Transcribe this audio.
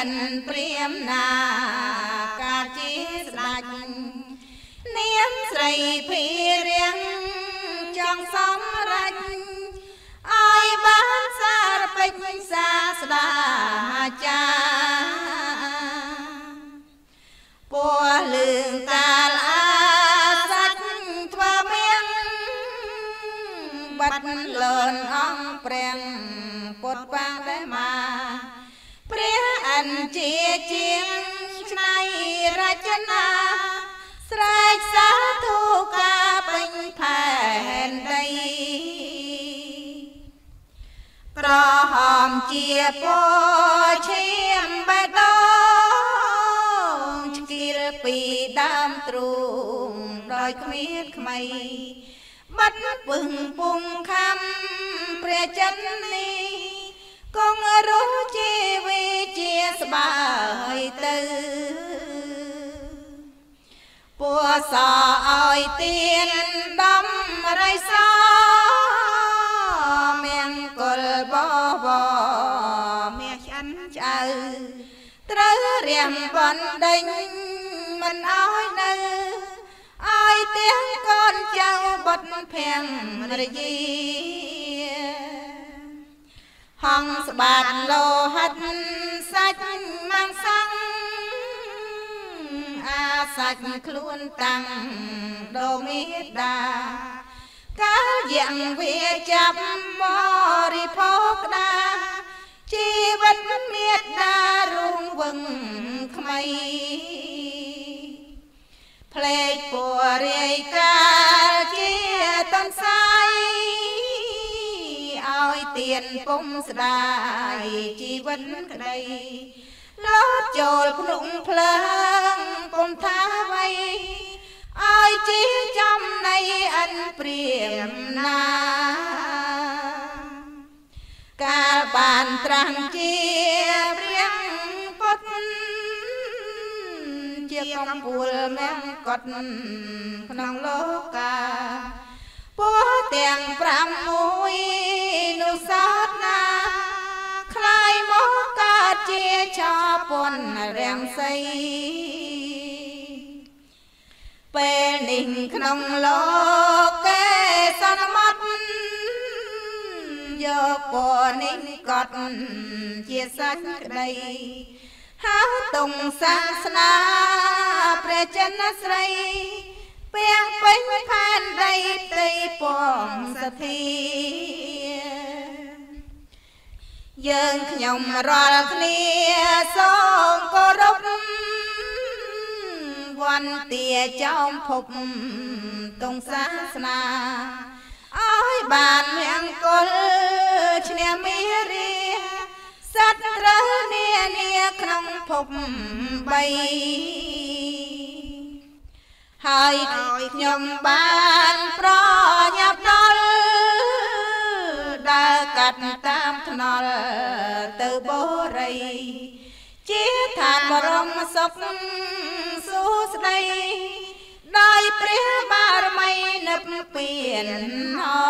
ិនព្រាមណាការជាស្ដេចនាងស្រីភីរៀងចង់សំរេចឲ្យបានសារពេចសាស្ដាចាពួលឿងកាលអាសាច់ធ្វើមៀងបាត់លនអង្គព្រះពុតបាងដែរមកព្រះអិន ជាជាងឆ្នៃរចនាស្រែកសាធុការពេញផែនដីក្រហមជាពឈាមបេះដូងឆ្កៀលពីដើមទ្រូងដោយគ្មានខ្មៃបាត់ពឹងពុំខំព្រះចិននេះគង់រស់ជីវិត ជាស្បាយទៅពួសឲ្យទៀនដំរិសមង្គលបបមាឆ្អានឆ្អៅត្រូវរៀងបណ្ដេញមិនឲ្យនៅឲ្យទាំងកូនចៅបុតភៀងរយាហងស្បាតលោហិត សាច់ខ្លួនតាំងដូមេដាកាលយ៉ាងវាចាប់បរិភោគដាជីវិតមេត្តារួងវឹងថ្មីផ្លេកពួររាយកាលជាតនសាយឲ្យទៀនពុំស្ដាយជីវិតក្តី លោតចូលភ្នំភ្លើងពុំថាអ្វីឲ្យជាចំណៃអិនព្រាមណា កាលបានត្រាំងជាព្រៀងពុតជាកំពូលមាំងកត់ក្នុងលោកាពោះទាំង5 ពន់រាំងសីពេលនេះក្នុងលោកកេសន្មត់យកពណ៌នេះកត់ជាសាច់ក្តីហៅតុងសាសនាព្រះចិនស្រីពាំងពេញផែនដីទីពងសទ្ធា យើងខ្ញុំរាល់គ្នាសូមគោរពវន្តាចោមភពទងសាសនាឲ្យបានមង្គលឈ្នះមេរាសត្វត្រូវនានាក្នុងភពបីហើយឲ្យខ្ញុំបាន ជាឋានបរមសុខសួស្ដីដោយព្រះបារមីនិព្វានហង